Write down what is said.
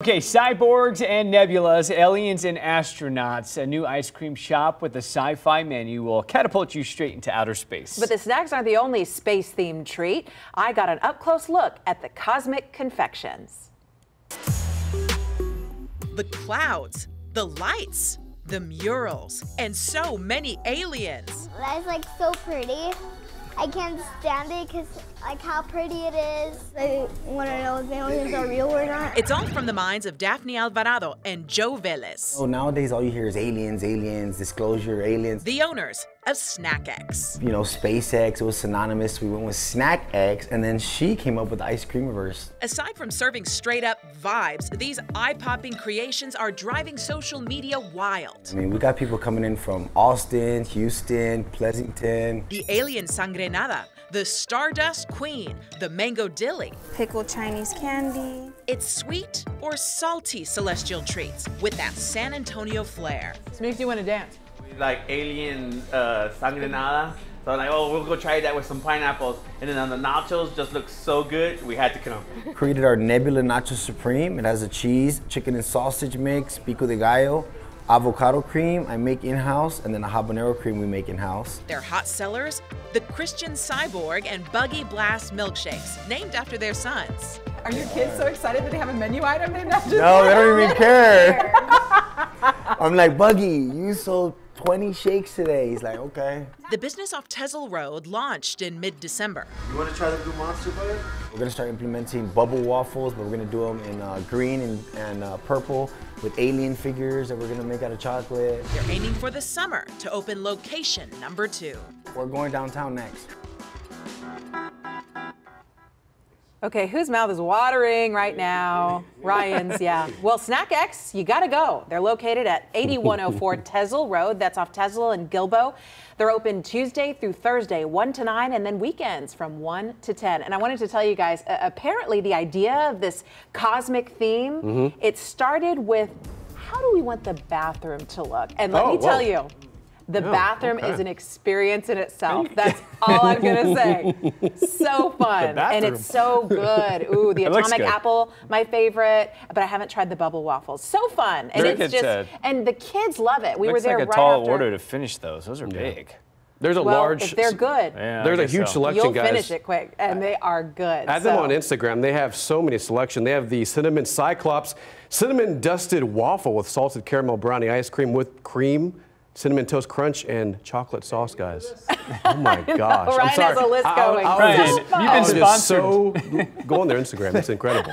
Okay, cyborgs and nebulas, aliens and astronauts. A new ice cream shop with a sci-fi menu will catapult you straight into outer space. But the snacks aren't the only space-themed treat. I got an up-close look at the Cosmic Confections. The clouds, the lights, the murals, and so many aliens. That's like so pretty. I can't stand it because like how pretty it is. I want to know if aliens are real or not. It's all from the minds of Daphne Alvarado and Joe Velez. So nowadays all you hear is aliens, aliens, disclosure, aliens. The owners of SNAK-X. You know, SpaceX, it was synonymous. We went with SNAK-X, and then she came up with ice cream reverse. Aside from serving straight up vibes, these eye-popping creations are driving social media wild. I mean, we got people coming in from Austin, Houston, Pleasanton. The alien sangrenada, the stardust queen, the mango dilly. Pickled Chinese candy. It's sweet or salty celestial treats with that San Antonio flair. This makes you want to dance. Like alien uh, sangrenada. So like, oh, we'll go try that with some pineapples. And then on the nachos, just looks so good, we had to come. Created our Nebula Nacho Supreme. It has a cheese, chicken and sausage mix, pico de gallo, avocado cream I make in-house, and then a habanero cream we make in-house. Their hot sellers, the Christian Cyborg and Buggy Blast milkshakes, named after their sons. Are your kids so excited that they have a menu item named after No, they don't even care. I'm like, Buggy, you sold 20 shakes today. He's like, okay. The business off Tezel Road launched in mid-December. You want to try the Blue Monster Bud? We're gonna start implementing bubble waffles, but we're gonna do them in uh, green and, and uh, purple with alien figures that we're gonna make out of chocolate. They're aiming for the summer to open location number two. We're going downtown next. Okay, whose mouth is watering right now? Ryan's, yeah. Well, SNAK-X, you gotta go. They're located at 8104 Tezel Road. That's off Tezel and Guilbeau. They're open Tuesday through Thursday, 1 to 9, and then weekends from 1 to 10. And I wanted to tell you guys, uh, apparently the idea of this cosmic theme, Mm-hmm. it started with how do we want the bathroom to look? And let Oh, me tell whoa. you, the oh, bathroom okay. is an experience in itself. That's all I'm gonna say. So fun, and it's so good. Ooh, the It atomic apple, my favorite, but I haven't tried the bubble waffles. So fun, and Very it's just, said. and the kids love it. We Looks were there like a right tall after. order to finish those. Those are big. There's a well, large. if they're good, Yeah, There's a huge so. selection, you'll guys. finish it quick, and they are good. Add them on Instagram. They have so many selection. They have the cinnamon cyclops, cinnamon dusted waffle with salted caramel brownie ice cream with cream, cinnamon toast crunch, and chocolate sauce, guys. Oh my gosh! Ryan I'm sorry. has a list I- I- going. I was Ryan, you've been I was just sponsored. So go on their Instagram. It's incredible.